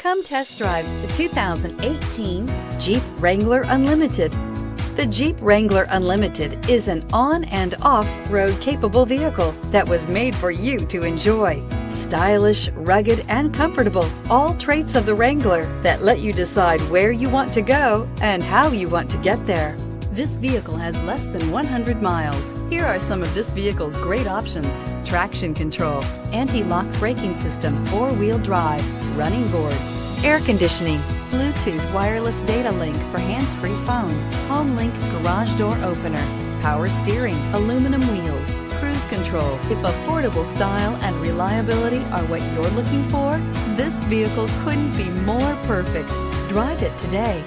Come test drive the 2018 Jeep Wrangler Unlimited. The Jeep Wrangler Unlimited is an on and off road capable vehicle that was made for you to enjoy. Stylish, rugged, and comfortable, all traits of the Wrangler that let you decide where you want to go and how you want to get there. This vehicle has less than 100 miles. Here are some of this vehicle's great options. Traction control, anti-lock braking system, four-wheel drive, running boards, air conditioning, Bluetooth wireless data link for hands-free phone, HomeLink garage door opener, power steering, aluminum wheels, cruise control. If affordable style and reliability are what you're looking for, this vehicle couldn't be more perfect. Drive it today.